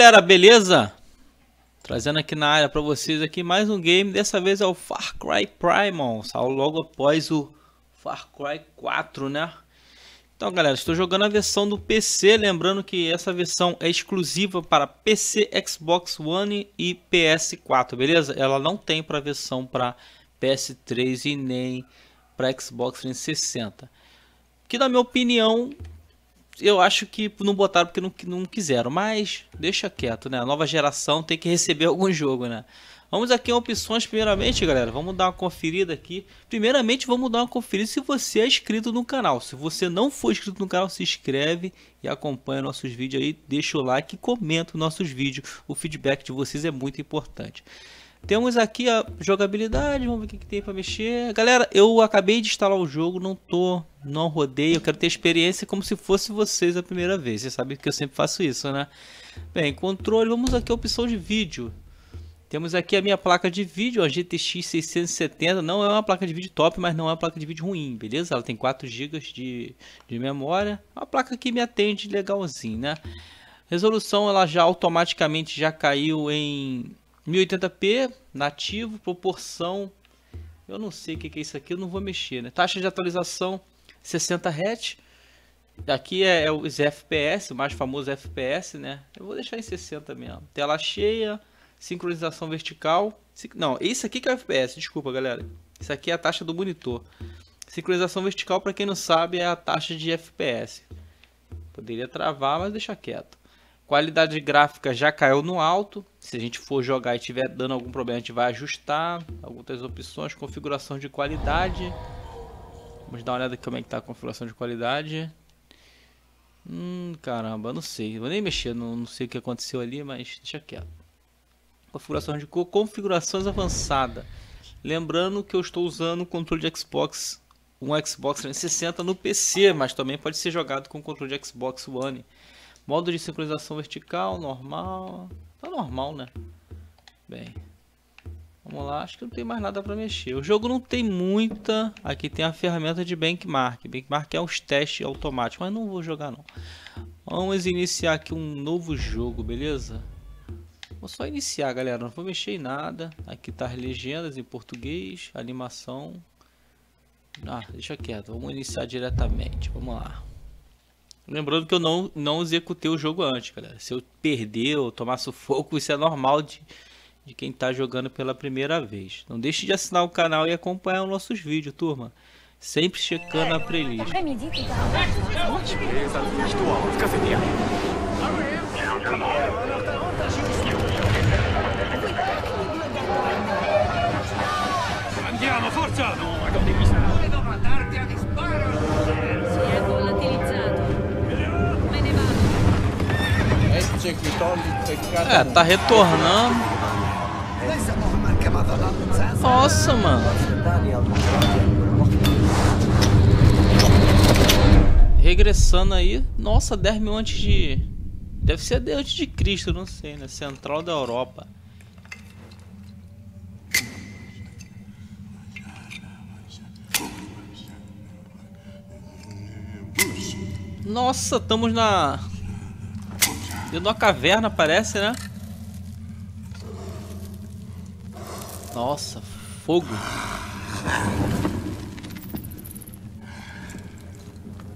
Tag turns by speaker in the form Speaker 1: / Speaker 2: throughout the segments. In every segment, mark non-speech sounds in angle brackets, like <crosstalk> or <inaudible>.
Speaker 1: galera, beleza? Trazendo aqui na área para vocês aqui mais um game, dessa vez é o Far Cry Primal, saiu logo após o Far Cry 4, né? Então galera, estou jogando a versão do PC, lembrando que essa versão é exclusiva para PC, Xbox One e PS4, beleza? Ela não tem para versão para PS3 e nem para Xbox 360. Que na minha opinião eu acho que não botaram porque não, não quiseram, mas deixa quieto, né? A nova geração tem que receber <laughs> algum jogo, né? Vamos aqui em opções, primeiramente, galera, vamos dar uma conferida aqui. Primeiramente, vamos dar uma conferida se você é inscrito no canal. Se você não for inscrito no canal, se inscreve e acompanha nossos vídeos aí. Deixa o like e comenta nossos vídeos. O feedback de vocês é muito importante. Temos aqui a jogabilidade, vamos ver o que, que tem para mexer. Galera, eu acabei de instalar o jogo, não tô, não rodei, eu quero ter experiência como se fosse vocês a primeira vez. Você sabe que eu sempre faço isso, né? Bem, controle, vamos aqui a opção de vídeo. Temos aqui a minha placa de vídeo, a GTX 670, não é uma placa de vídeo top, mas não é uma placa de vídeo ruim, beleza? Ela tem 4 GB de, de memória, uma placa que me atende legalzinho, né? Resolução ela já automaticamente já caiu em 1080p, nativo, proporção. Eu não sei o que é isso aqui, eu não vou mexer, né? Taxa de atualização 60 Hz. Aqui é, é os FPS, o mais famoso FPS, né? Eu vou deixar em 60 mesmo. Tela cheia, sincronização vertical. Não, isso aqui que é o FPS, desculpa galera. Isso aqui é a taxa do monitor. Sincronização vertical, para quem não sabe, é a taxa de FPS. Poderia travar, mas deixa quieto. Qualidade gráfica já caiu no alto. Se a gente for jogar e tiver dando algum problema, a gente vai ajustar. Algumas opções, configuração de qualidade. Vamos dar uma olhada como é que tá a configuração de qualidade. Hum, caramba, não sei. Vou nem mexer, não, não sei o que aconteceu ali, mas deixa quieto. Configuração de cor, configurações avançada. Lembrando que eu estou usando o controle de Xbox, um Xbox 360 no PC, mas também pode ser jogado com o controle de Xbox One. Modo de sincronização vertical, normal. Tá normal, né? Bem. Vamos lá, acho que não tem mais nada para mexer. O jogo não tem muita... Aqui tem a ferramenta de Benchmark. Benchmark é os testes automáticos, mas não vou jogar não. Vamos iniciar aqui um novo jogo, beleza? Vou só iniciar, galera. Não vou mexer em nada. Aqui tá as legendas em português, animação. Ah, deixa quieto. Vamos iniciar diretamente. Vamos lá. Lembrando que eu não, não executei o jogo antes, galera. Se eu perder ou tomar sufoco, isso é normal de, de quem está jogando pela primeira vez. Não deixe de assinar o canal e acompanhar os nossos vídeos, turma. Sempre checando a playlist.
Speaker 2: Andiamo, forza!
Speaker 1: É, tá retornando. Nossa, mano. Regressando aí. Nossa, 10 mil antes de... Deve ser antes de Cristo, não sei, né? Central da Europa. Nossa, estamos na... Dentro de uma caverna, parece, né? Nossa, fogo.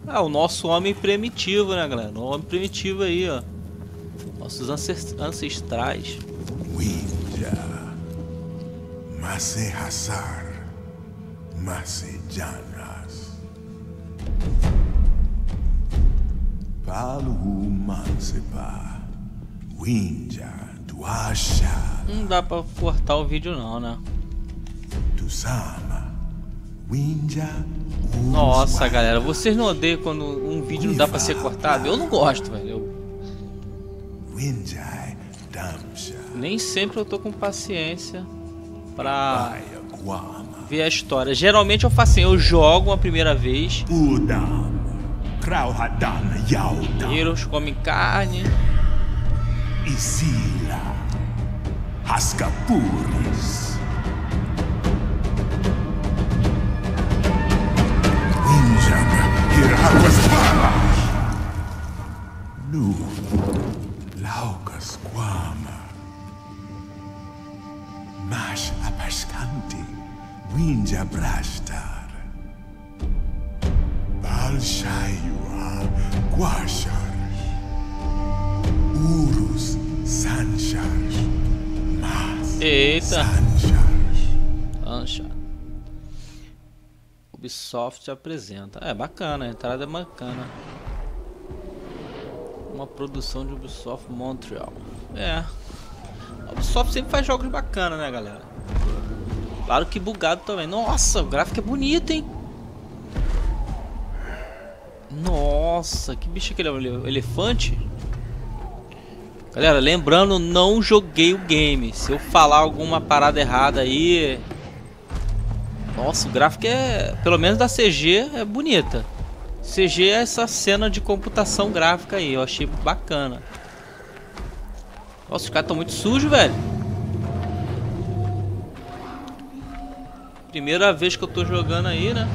Speaker 1: Ah, o nosso homem primitivo, né, galera? O homem primitivo aí, ó. Nossos ancestrais. Winja. Mase Hazar. Mase Janas. Palu Winja, Duasha. Não dá pra cortar o vídeo não, né? Nossa, galera, vocês não odeiam quando um vídeo não dá pra ser cortado? Eu não gosto, velho. Nem sempre eu tô com paciência pra ver a história. Geralmente eu faço assim, eu jogo uma primeira vez. Heroes comem carne. Isila, Hascapuris. Ninjam Hiraquaspara. Nu,
Speaker 3: Laukas quama. Mas apascanti, winja brastar.
Speaker 1: Ubisoft apresenta. É bacana, a entrada é bacana. Uma produção de Ubisoft Montreal. É. A Ubisoft sempre faz jogos bacanas, né, galera? Claro que bugado também. Nossa, o gráfico é bonito, hein? Nossa, que bicho é aquele ele- elefante? Galera, lembrando, não joguei o game. Se eu falar alguma parada errada aí, nossa, o gráfico é, pelo menos da CG, é bonita. CG é essa cena de computação gráfica aí, eu achei bacana. Nossa, os caras estão muito sujos, velho. Primeira vez que eu tô jogando aí, né?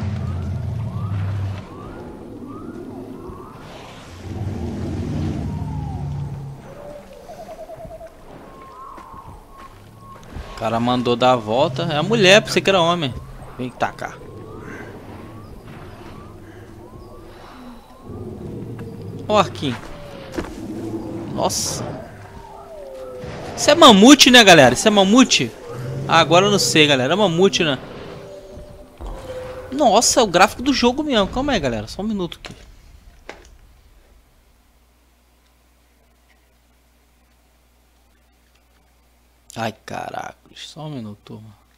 Speaker 1: O cara mandou dar a volta. É a mulher, pensei que era homem. Vem tacar. Ó o arquinho. Nossa. Isso é mamute, né, galera? Isso é mamute? Ah, agora eu não sei, galera. É mamute, né? Nossa, é o gráfico do jogo mesmo. Calma aí, galera. Só um minuto aqui. Ai, caracos. Só um minuto, turma.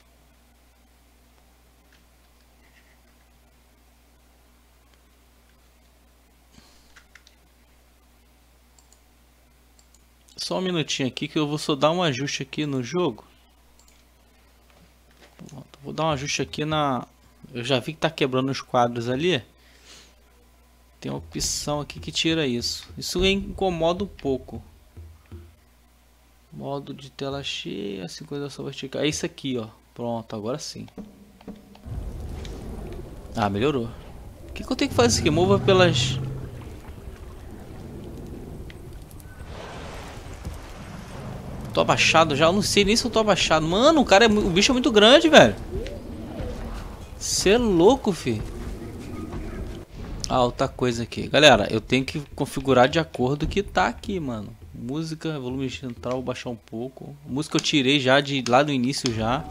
Speaker 1: Só um minutinho aqui que eu vou só dar um ajuste aqui no jogo. Vou dar um ajuste aqui na... Eu já vi que tá quebrando os quadros ali. Tem uma opção aqui que tira isso. Isso incomoda um pouco. Modo de tela cheia, sincronização vertical. É isso aqui, ó. Pronto, agora sim. Ah, melhorou. O que, que eu tenho que fazer aqui? Mova pelas... Tô abaixado já? Eu não sei nem se eu tô abaixado. Mano, o cara é... O bicho é muito grande, velho. Você é louco, fi. Ah, outra coisa aqui. Galera, eu tenho que configurar de acordo que tá aqui, mano. Música, volume central, baixar um pouco. Música eu tirei já de lá do início já.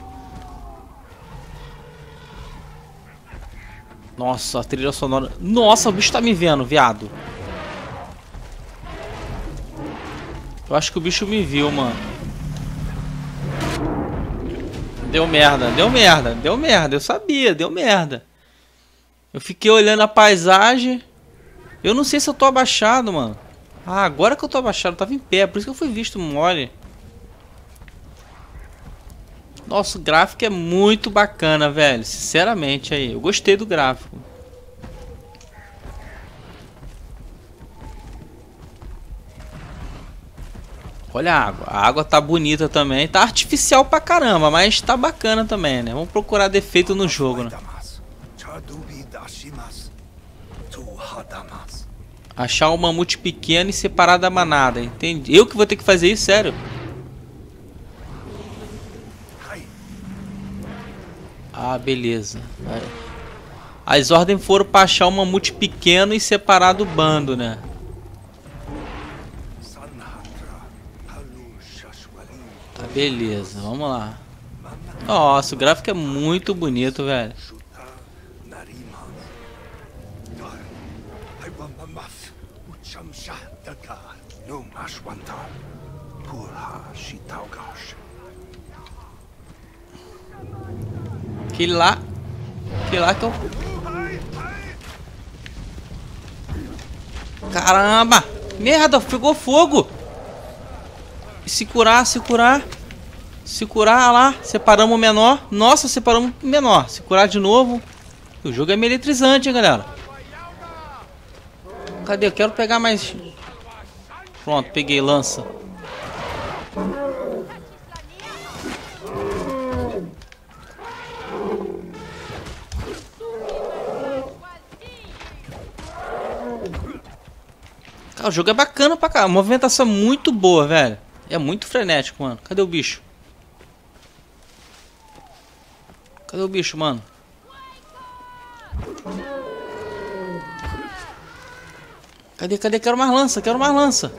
Speaker 1: Nossa, a trilha sonora. Nossa, o bicho tá me vendo, viado. Eu acho que o bicho me viu, mano. Deu merda, deu merda, deu merda. Eu sabia, deu merda. Eu fiquei olhando a paisagem. Eu não sei se eu tô abaixado, mano. Ah, agora que eu tô abaixado, eu tava em pé, por isso que eu fui visto mole. Nossa, o gráfico é muito bacana, velho. Sinceramente aí, eu gostei do gráfico. Olha a água. A água tá bonita também. Tá artificial pra caramba, mas tá bacana também, né? Vamos procurar defeito no jogo, né? Achar o mamute pequeno e separar da manada. Entendi. Eu que vou ter que fazer isso, sério? Ah, beleza. As ordens foram pra achar o mamute pequeno e separar do bando, né? Beleza. Vamos lá. Nossa, o gráfico é muito bonito, velho. Aquele lá. Aquele lá que eu. Caramba! Merda, pegou fogo! Se curar, se curar. Se curar lá, separamos o menor. Nossa, separamos o menor. Se curar de novo. O jogo é meio eletrizante, hein, galera. Cadê? Eu quero pegar mais. Pronto, peguei lança. Cara, o jogo é bacana pra. A movimentação é muito boa, velho. É muito frenético, mano. Cadê o bicho? Cadê o bicho, mano? Cadê, cadê? Quero mais lança, quero mais lança.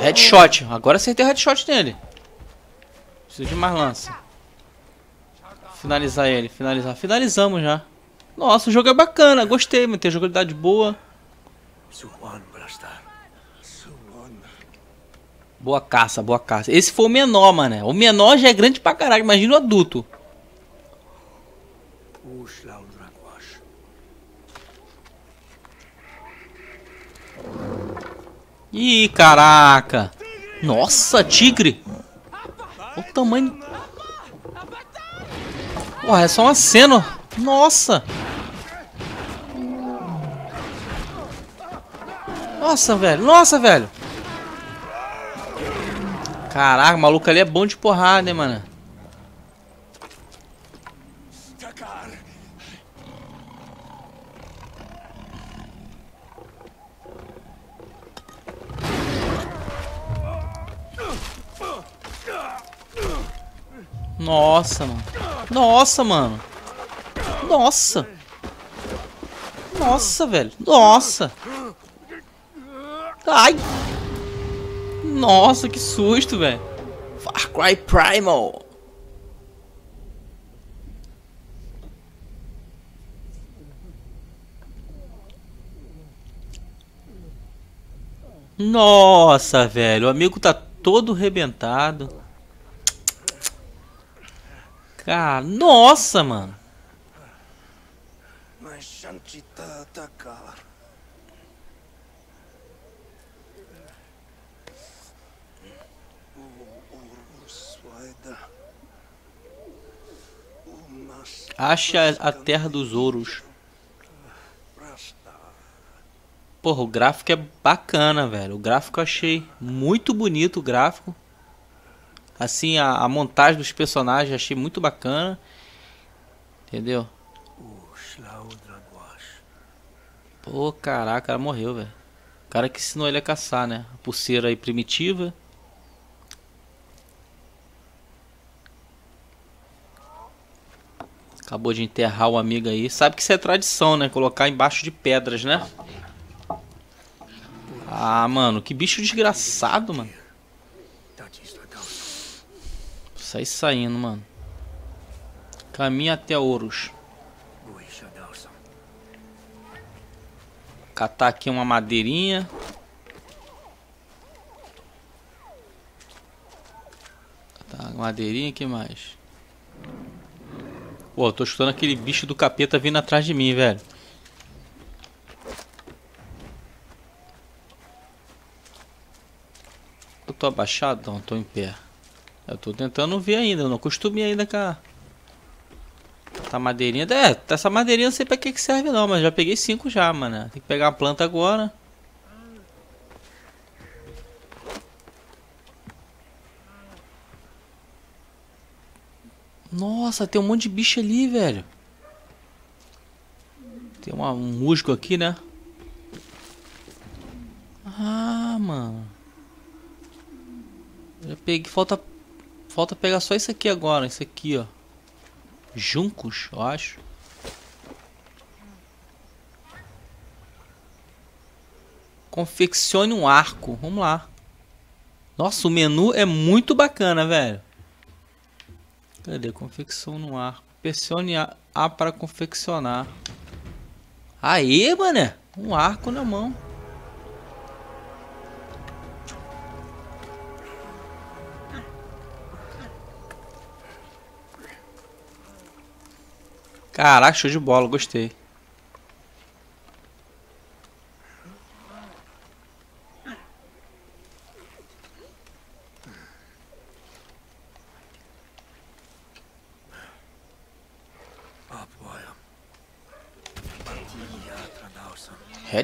Speaker 1: Headshot. Agora acertei o headshot nele. Preciso de mais lança. Finalizar ele, finalizar. Finalizamos já. Nossa, o jogo é bacana, gostei, mas tem jogabilidade boa. Boa caça, boa caça. Esse foi o menor, mano. O menor já é grande pra caralho, imagina o adulto. Ih, caraca. Nossa, tigre. Olha o tamanho. Porra, é só uma cena. Nossa. Nossa, velho. Nossa, velho. Caraca, o maluco ali é bom de porrada, hein, mano. Nossa, mano. Nossa, mano. Nossa. Nossa, velho. Nossa. Ai. Nossa, que susto, velho. Far Cry Primal. Nossa, velho. O amigo tá todo rebentado. Cara, nossa, mano.
Speaker 3: Mas Shantita Takar. Uruswaida. Umas
Speaker 1: Acha a terra dos ouros. Porra, o gráfico é bacana, velho. O gráfico eu achei muito bonito o gráfico. Assim, a, a montagem dos personagens eu achei muito bacana. Entendeu? Pô, caraca, o cara morreu, velho. O cara que ensinou ele a caçar, né? A pulseira aí primitiva. Acabou de enterrar o amigo aí. Sabe que isso é tradição, né? Colocar embaixo de pedras, né? Ah, mano, que bicho desgraçado, mano. Sai saindo, mano. Caminha até Ouros. Catar aqui uma madeirinha. Catar uma madeirinha, que mais? Pô, eu tô escutando aquele bicho do capeta vindo atrás de mim, velho. Eu tô abaixado? Não, tô em pé. Eu tô tentando ver ainda, eu não acostumei ainda com a... Madeirinha. É, essa madeirinha não sei pra que, que serve não, mas já peguei cinco já, mano. Tem que pegar a planta agora. Nossa, tem um monte de bicho ali, velho. Tem uma, um musgo aqui, né? Ah, mano. Já peguei. Falta. Falta pegar só isso aqui agora. Isso aqui, ó. Juncos, eu acho. Confeccione um arco. Vamos lá. Nossa, o menu é muito bacana, velho. Cadê? Confeccione um arco. Pressione A, A para confeccionar. Aê, mané. Um arco na mão. Caraca, show de bola, gostei.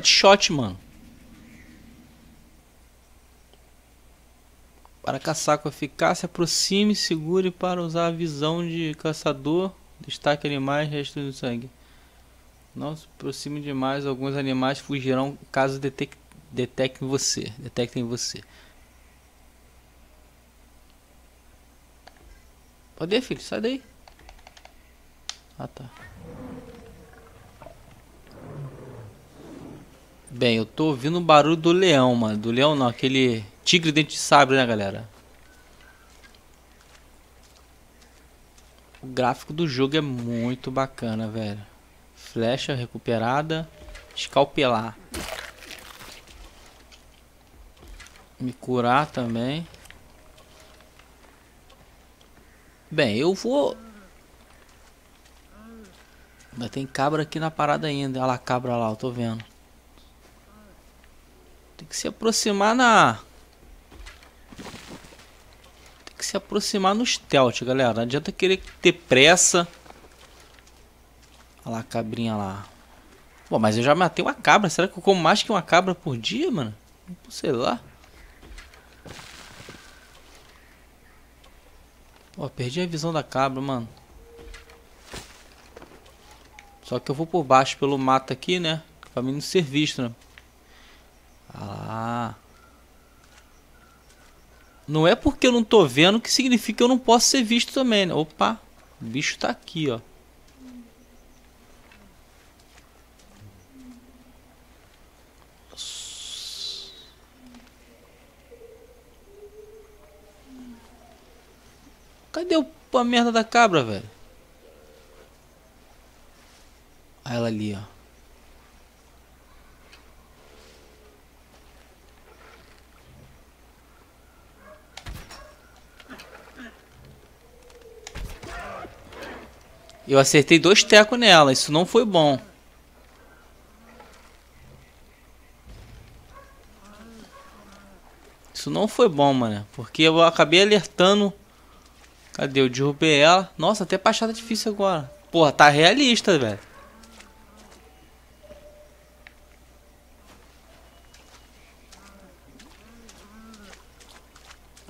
Speaker 1: Headshot, mano. Para caçar com eficácia, aproxime segure para usar a visão de caçador Destaque animais, resto do sangue. Não se aproxime demais, alguns animais fugirão caso detec detectem você. Detectem você. Ir, filho, sai daí. Ah, tá. Bem, eu tô ouvindo o barulho do leão, mano. Do leão não, aquele tigre dente de sabre, né, galera? O gráfico do jogo é muito bacana, velho. Flecha recuperada. Escalpelar. Me curar também. Bem, eu vou... Mas tem cabra aqui na parada ainda. Olha lá, cabra lá, eu tô vendo. Tem que se aproximar na... Tem que se aproximar no stealth, galera. Não adianta querer ter pressa. Olha lá a cabrinha lá. Pô, mas eu já matei uma cabra. Será que eu como mais que uma cabra por dia, mano? Sei lá. Pô, perdi a visão da cabra, mano. Só que eu vou por baixo pelo mato aqui, né? Pra mim não ser visto, né? Ah. Não é porque eu não tô vendo que significa que eu não posso ser visto também, né? Opa, o bicho tá aqui, ó. Cadê o, a merda da cabra, velho? Olha ela ali, ó. Eu acertei dois tecos nela, isso não foi bom. Isso não foi bom, mano. Porque eu acabei alertando. Cadê? Eu derrubei ela. Nossa, até pachada difícil agora. Porra, tá realista, velho.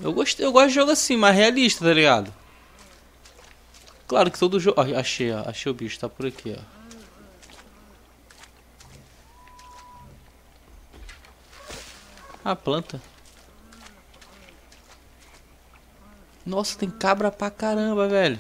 Speaker 1: Eu gostei, eu gosto de jogo assim, mais realista, tá ligado? Claro que todo jogo... achei, ó. Achei o bicho. Tá por aqui, ó. Ah, planta. Nossa, tem cabra pra caramba, velho.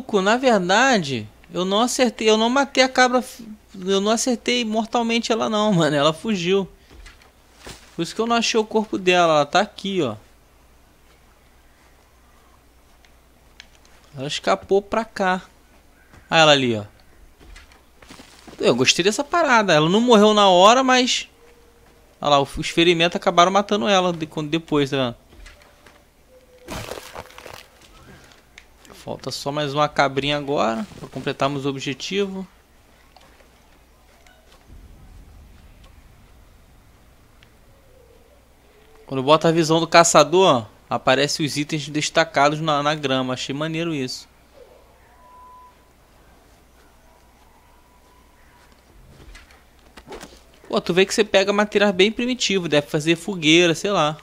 Speaker 1: Maluco, na verdade, eu não acertei, eu não matei a cabra, eu não acertei mortalmente ela não, <laughs> mano, ela fugiu. Por isso que eu não achei o corpo dela, ela tá aqui, ó. Ela escapou pra cá. Olha ela ali, ó. Eu gostei dessa parada. Ela não morreu na hora, mas... Olha lá, os ferimentos acabaram matando ela depois, tá Falta só mais uma cabrinha agora para completarmos o objetivo. Quando bota a visão do caçador, aparece os itens destacados na, na grama. Achei maneiro isso. Pô, tu vê que você pega material bem primitivo, deve fazer fogueira, sei lá.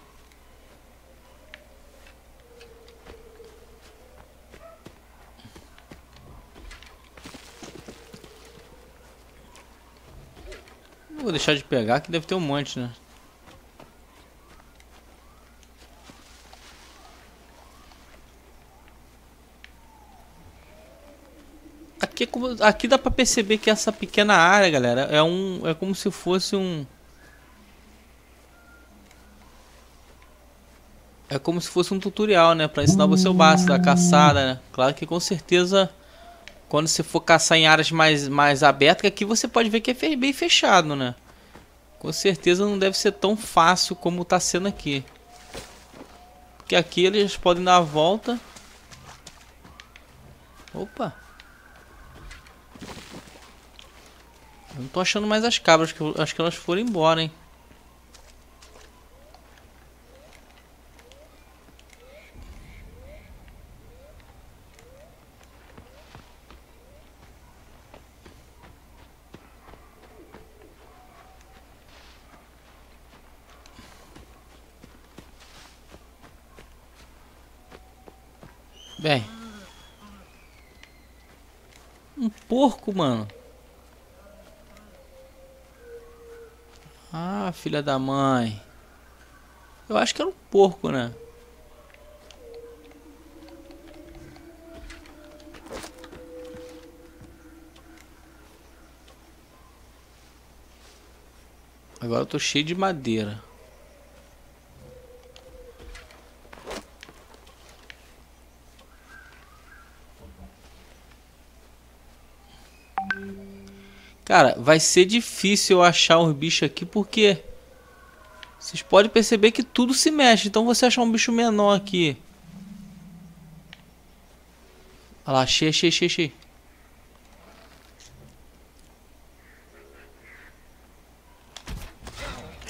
Speaker 1: Vou deixar de pegar, que deve ter um monte, né? Aqui, é aqui dá pra perceber que essa pequena área, galera, é um, é como se fosse um... É como se fosse um tutorial, né? Pra ensinar você o básico da caçada, né? Claro que com certeza quando você for caçar em áreas mais, mais abertas, aqui você pode ver que é bem fechado, né? Com certeza não deve ser tão fácil como está sendo aqui. Porque aqui eles podem dar a volta. Opa! Eu não tô achando mais as cabras, que eu, acho que elas foram embora, hein? Vem. Um porco, mano. Ah, filha da mãe. Eu acho que era um porco, né? Agora eu tô cheio de madeira. Cara, vai ser difícil eu achar um bicho aqui porque vocês podem perceber que tudo se mexe. Então você achar um bicho menor aqui. Olha lá, achei, achei, achei, achei.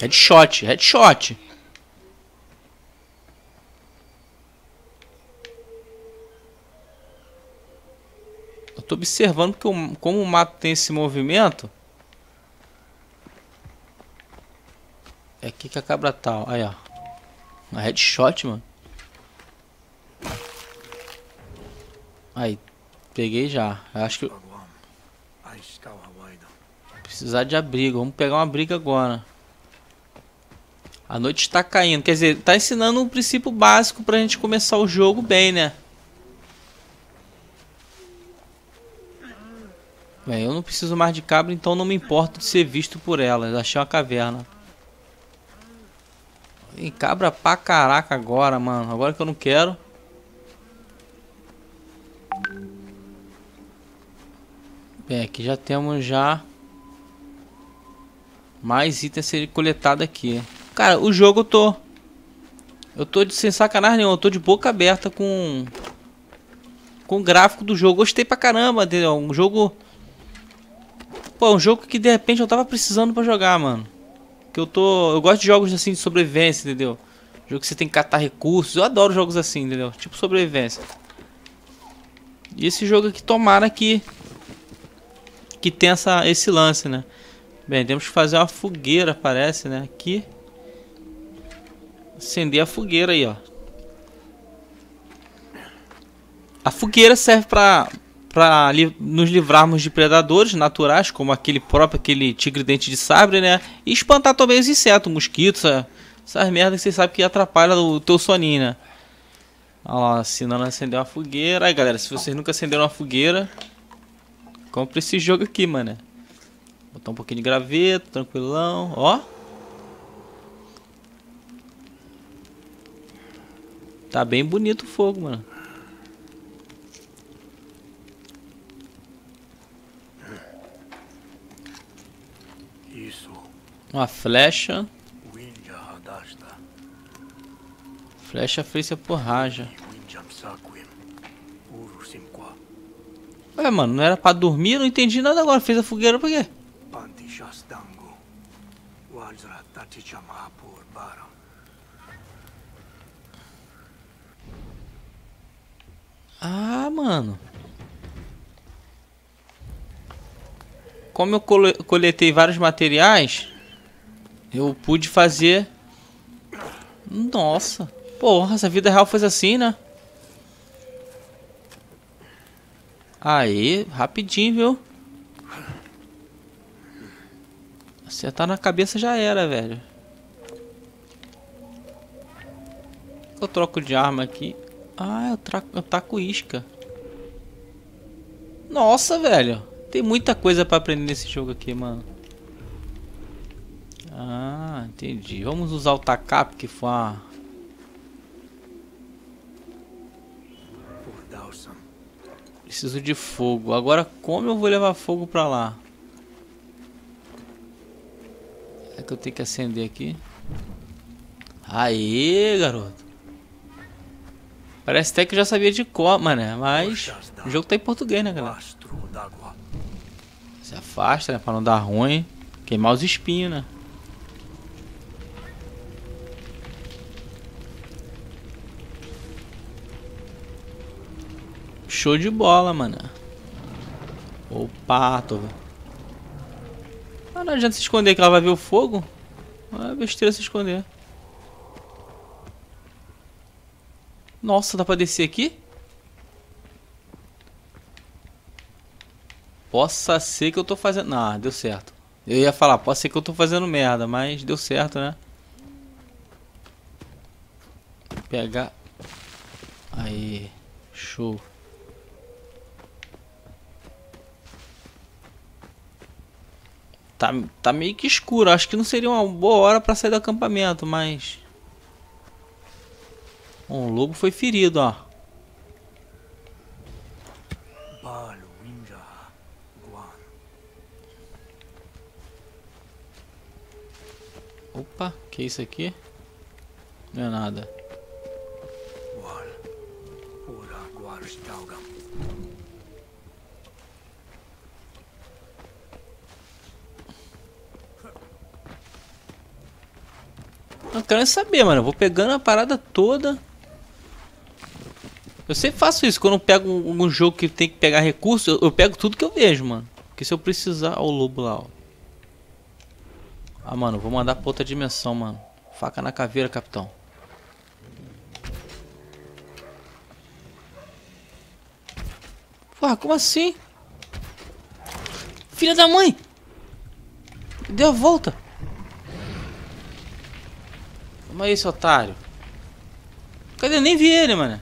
Speaker 1: Headshot, headshot. Observando que o, como o mato tem esse movimento. É aqui que a cabra tá, ó. Aí, ó. Uma headshot, mano. Aí, peguei já. Eu acho que... Precisar de abrigo. Vamos pegar uma briga agora. A noite está caindo. Quer dizer, tá ensinando um princípio básico pra gente começar o jogo bem, né? Bem, eu não preciso mais de cabra, então não me importo de ser visto por elas. Achei uma caverna. Tem cabra pra caraca agora, mano. Agora que eu não quero. Bem, aqui já temos já mais itens a ser coletado aqui. Cara, o jogo eu tô... Eu tô de sem sacanagem nenhum. Eu tô de boca aberta com... Com o gráfico do jogo. Gostei pra caramba, entendeu? Um jogo... Pô, um jogo que de repente eu tava precisando pra jogar, mano. Que eu tô... Eu gosto de jogos assim de sobrevivência, entendeu? Jogo que você tem que catar recursos. Eu adoro jogos assim, entendeu? Tipo sobrevivência. E esse jogo aqui, tomara que... Que tenha essa, esse lance, né? Bem, temos que fazer uma fogueira, parece, né? Aqui. Acender a fogueira aí, ó. A fogueira serve para para li nos livrarmos de predadores naturais, como aquele próprio aquele tigre dente de sabre, né? E espantar também os insetos, mosquitos, essas merdas que você sabe que atrapalham o teu soninho, né? Olha lá, assinando acender uma fogueira. Aí, galera, se vocês nunca acenderam uma fogueira, compre esse jogo aqui, mano. Botar um pouquinho de graveto, tranquilão, ó. Tá bem bonito o fogo, mano.
Speaker 3: Isso.
Speaker 1: Uma flecha. Flecha feita por raja. Ué, mano, não era pra dormir? Eu não entendi nada agora. Fez a fogueira por quê? Ah, mano. Como eu coletei vários materiais, eu pude fazer... Nossa. Porra, essa vida real foi assim, né? Aí, rapidinho, viu? Acertar na cabeça já era, velho. Eu troco de arma aqui. Ah, eu, tra eu taco isca. Nossa, velho. Tem muita coisa pra aprender nesse jogo aqui, mano. Entendi. Vamos usar o tacap que foi. Preciso de fogo. Agora como eu vou levar fogo pra lá? É que eu tenho que acender aqui. Aê, garoto. Parece até que eu já sabia de cor, mano. Mas o jogo tá em português, né, galera? Se afasta, né? Pra não dar ruim. Queimar os espinhos, né? Show de bola, mano. Opa, tô... Ah, não adianta se esconder que ela vai ver o fogo. É besteira se esconder. Nossa, dá pra descer aqui? Possa ser que eu tô fazendo... Ah, deu certo. Eu ia falar, pode ser que eu tô fazendo merda, mas deu certo, né? Pegar... Aí, show. Tá, tá meio que escuro. Acho que não seria uma boa hora para sair do acampamento, mas... Um lobo foi ferido, ó. Opa, que isso aqui? Não é nada. Eu quero saber, mano. Eu vou pegando a parada toda. Eu sempre faço isso. Quando eu pego um, um jogo que tem que pegar recurso, eu, eu, pego tudo que eu vejo, mano. Porque se eu precisar... Ó o lobo lá, ó. Ah, mano. Vou mandar pra outra dimensão, mano. Faca na caveira, capitão. Porra, como assim? Filha da mãe! Deu a volta. Toma aí, esse otário. Cadê? Eu nem vi ele, mano.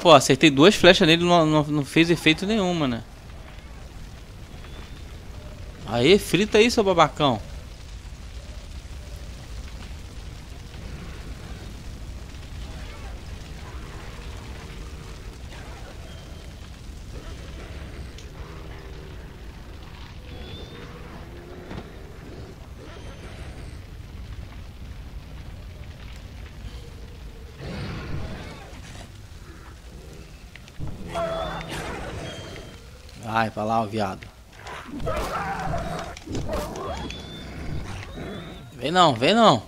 Speaker 1: Pô, acertei duas flechas nele não, não, não fez efeito nenhum, mano. Aí, frita aí, seu babacão. Vai lá, viado. Vem não, vem não.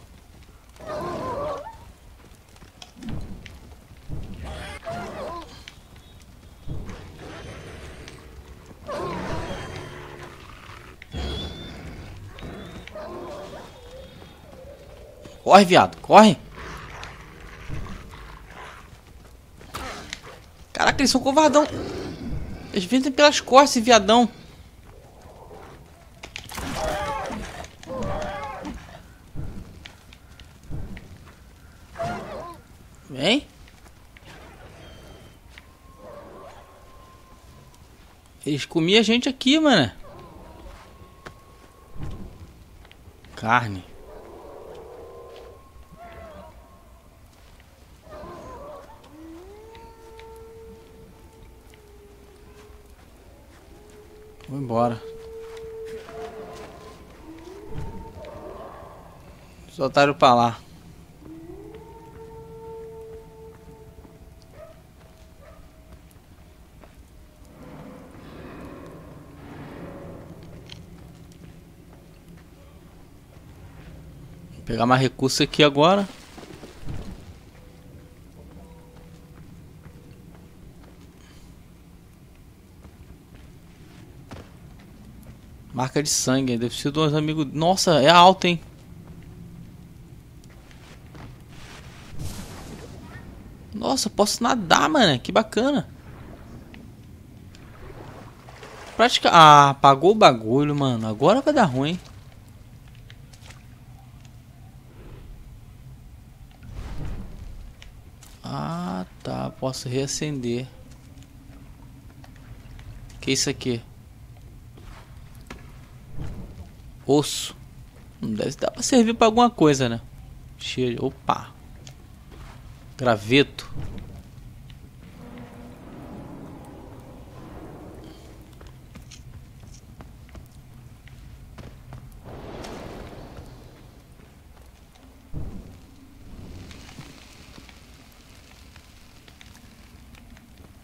Speaker 1: Corre, viado, corre. Caraca, eles são covardão. Eles vêm pelas costas, viadão. Vem. Eles comiam a gente aqui, mano. Carne. Vou embora. Otários pra lá. Vou pegar mais recurso aqui agora. Marca de sangue, deve ser dos amigos. Nossa, é alto, hein? Nossa, posso nadar, mano. Que bacana. Prática. Ah, apagou o bagulho, mano. Agora vai dar ruim. Ah, tá. Posso reacender. Que é isso aqui? Osso. Não deve dar pra servir pra alguma coisa, né? Cheio. Opa. Graveto.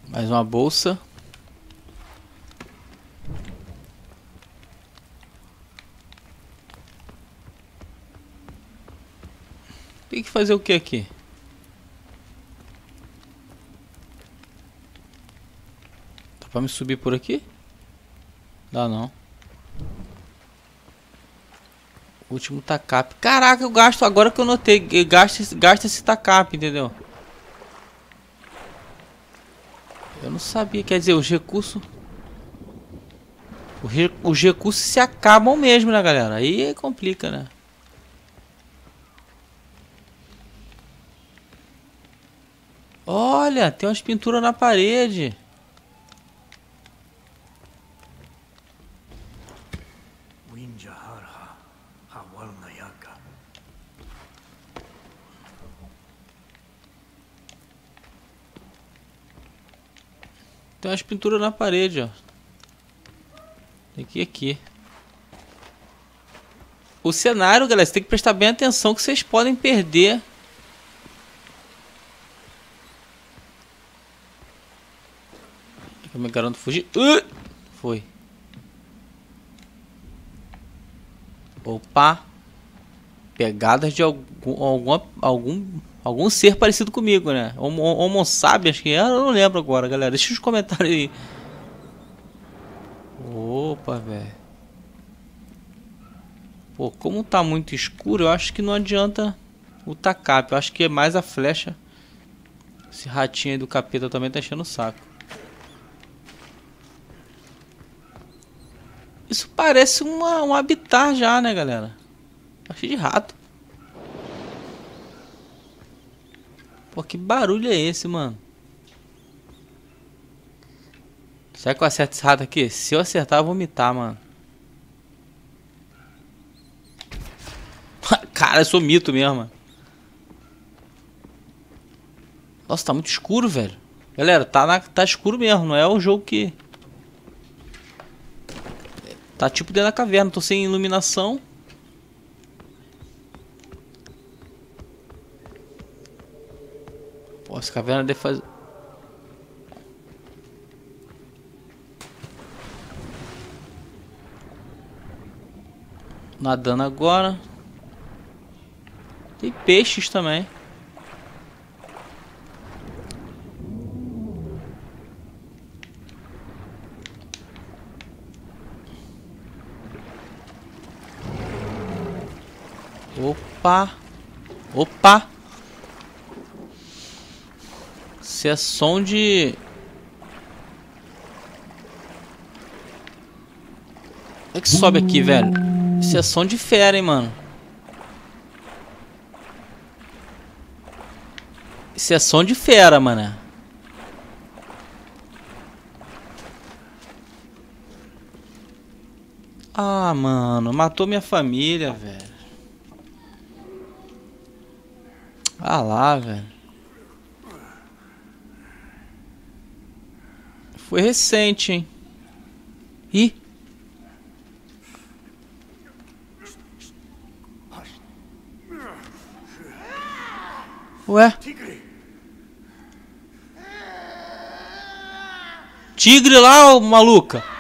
Speaker 1: Mais uma bolsa. Fazer o que aqui? Dá pra me subir por aqui? Dá não. Último tacap. Caraca, eu gasto agora que eu notei. Gasta, gasta esse tacap, entendeu? Eu não sabia, quer dizer, os recursos... Os recursos se acabam mesmo, né, galera? Aí complica, né? Olha, tem umas pinturas na parede. Tem umas pinturas na parede, ó. Aqui, aqui. O cenário, galera, você tem que prestar bem atenção que vocês podem perder. Me garanto fugir. Uh! Foi. Opa. Pegadas de algum, algum, algum, ser parecido comigo, né? Homo, homo acho que é. Eu não lembro agora, galera. Deixa os comentários aí. Opa, velho. Pô, como tá muito escuro, eu acho que não adianta o tacap. Eu acho que é mais a flecha. Esse ratinho aí do capeta também tá enchendo o saco. Isso parece uma, um habitat já, né, galera? Cheio de rato. Pô, que barulho é esse, mano? Será que eu acerto esse rato aqui? Se eu acertar, eu vou vomitar, mano. <laughs> Cara, eu sou mito mesmo. Nossa, tá muito escuro, velho. Galera, tá, na, tá escuro mesmo. Não é o jogo que... Tá tipo dentro da caverna. Tô sem iluminação. Pô, essa caverna deve fazer... Nadando agora. Tem peixes também. Opa! Opa! Se é som de... O que sobe aqui, velho? Isso é som de fera, hein, mano. Isso é som de fera, mano. Ah, mano, matou minha família, velho. Ah lá, velho. Foi recente, hein. Ih. Ué? Tigre lá, ô maluca.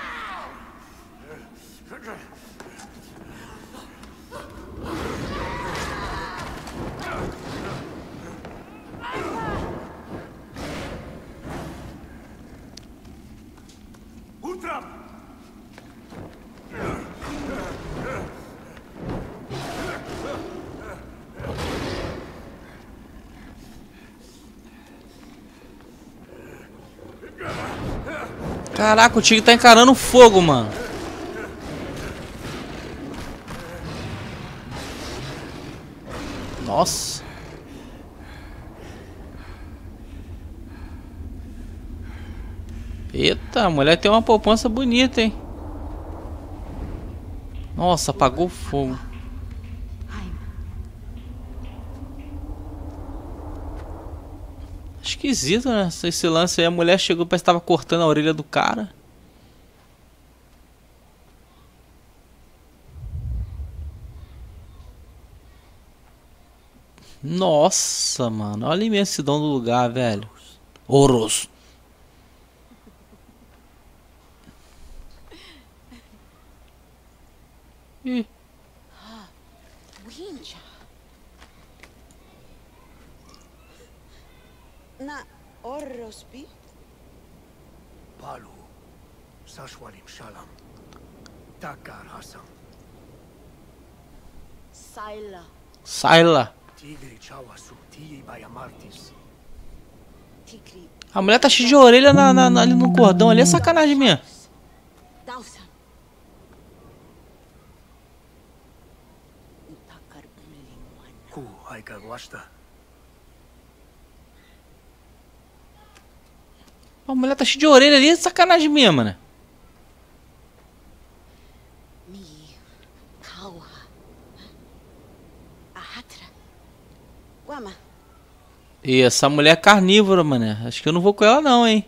Speaker 1: Caraca, o tigre tá encarando fogo, mano. Nossa. Eita, a mulher tem uma poupança bonita, hein? Nossa, apagou o fogo. Esquisito, né? Esse lance aí, a mulher chegou, parece que cortando a orelha do cara. Nossa, mano. Olha a imensidão do lugar, velho. Oros. Ih.
Speaker 4: Na Orrospi?
Speaker 3: Palu, Sashwalim Shalam, Takar Hassan.
Speaker 4: Saila.
Speaker 1: Saila.
Speaker 3: Tigri Chawasu, Tii Bayamartis.
Speaker 4: Tikri.
Speaker 1: A mulher tá cheia de orelha na, na- na- ali no cordão ali. É sacanagem minha.
Speaker 3: Ku aika wasta.
Speaker 1: A mulher tá cheia de orelha ali. É sacanagem.
Speaker 4: Ahatra. Guama.
Speaker 1: E essa mulher é carnívora, mano. Acho que eu não vou com ela não, hein.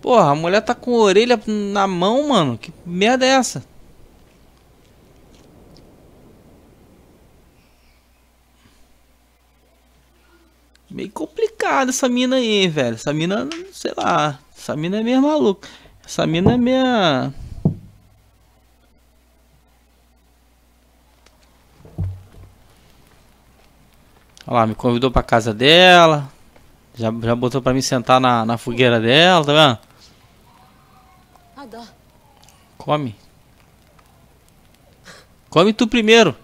Speaker 1: Porra, a mulher tá com a orelha na mão, mano. Que merda é essa? Meio complicado essa mina aí, velho. Essa mina, sei lá. Essa mina é meio maluca. Essa mina é meia. Olha lá, me convidou pra casa dela. Já, já botou pra mim sentar na, na fogueira dela, tá vendo?
Speaker 4: Ada.
Speaker 1: Come. Come tu primeiro.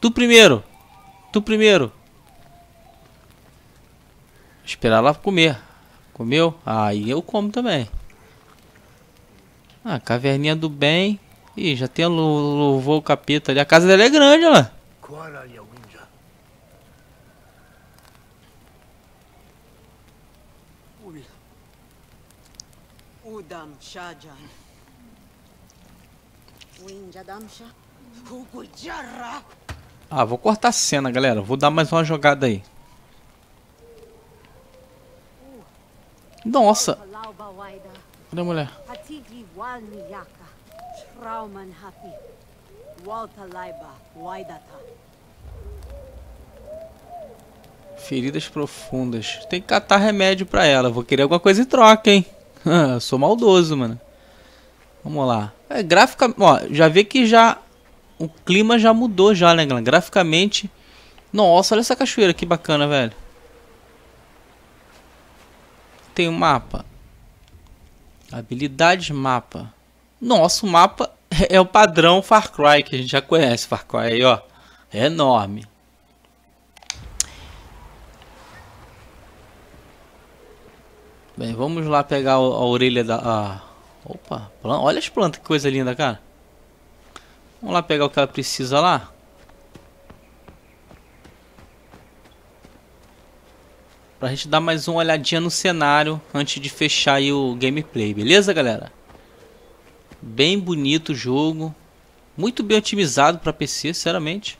Speaker 1: Tu primeiro. Tu primeiro. Esperar ela comer. Comeu? Aí eu como também. Ah, caverninha do bem. Ih, já tem louvor o capeta ali. A casa dela é grande, ó.
Speaker 4: Udam Shajan. Jarra.
Speaker 1: Ah, vou cortar a cena, galera. Vou dar mais uma jogada aí. Nossa. Cadê a mulher? Feridas profundas. Tem que catar remédio pra ela. Vou querer alguma coisa em troca, hein? <laughs> Sou maldoso, mano. Vamos lá. É, gráfica... Ó, já vê que já... O clima já mudou já, né, galera? Graficamente... Nossa, olha essa cachoeira que bacana, velho. Tem um mapa. Habilidades mapa. Nossa, o mapa <laughs> é o padrão Far Cry, que a gente já conhece. Far Cry aí, ó. É enorme. Bem, vamos lá pegar o- a orelha da. a- Opa, olha as plantas, que coisa linda, cara. Vamos lá pegar o que ela precisa lá. Pra gente dar mais uma olhadinha no cenário antes de fechar aí o gameplay, beleza, galera? Bem bonito o jogo. Muito bem otimizado para PC, sinceramente.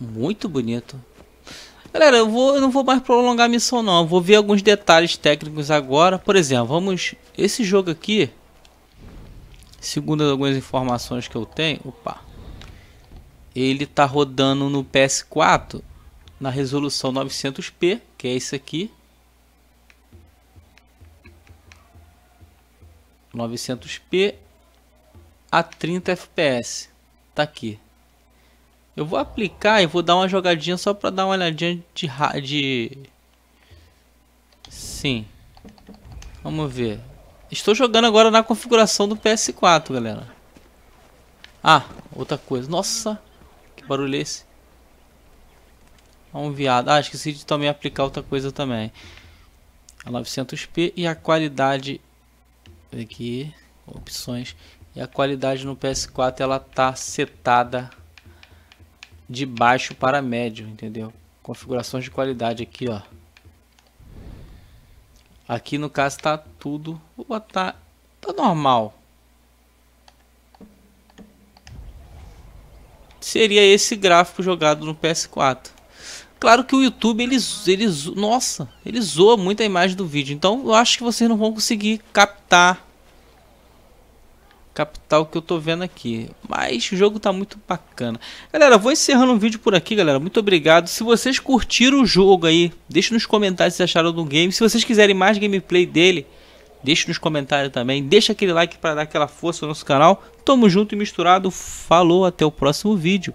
Speaker 1: Muito bonito. Galera, eu, vou, eu não vou mais prolongar a missão não. Eu vou ver alguns detalhes técnicos agora. Por exemplo, vamos... Esse jogo aqui... Segundo algumas informações que eu tenho... Opa! Ele tá rodando no PS4 na resolução 900p, que é esse aqui. 900p a 30 fps. Tá aqui. Eu vou aplicar e vou dar uma jogadinha só para dar uma olhadinha de, de Sim. Vamos ver. Estou jogando agora na configuração do PS4, galera. Ah, outra coisa. Nossa, que barulho é esse? Ó, Um viado. Ah, esqueci de também aplicar outra coisa também. A 900p e a qualidade aqui, opções. E a qualidade no PS4 ela tá setada de baixo para médio, entendeu? Configurações de qualidade aqui, ó. Aqui no caso tá tudo, vou botar, tá normal. Seria esse gráfico jogado no PS4. Claro que o YouTube ele, ele nossa, ele zoa muito a imagem do vídeo, então eu acho que vocês não vão conseguir captar captar o que eu tô vendo aqui. Mas o jogo tá muito bacana. Galera, vou encerrando o vídeo por aqui, galera. Muito obrigado. Se vocês curtiram o jogo aí, deixe nos comentários se acharam do game. Se vocês quiserem mais gameplay dele, deixe nos comentários também. Deixa aquele like para dar aquela força no nosso canal. Tamo junto e misturado. Falou, até o próximo vídeo.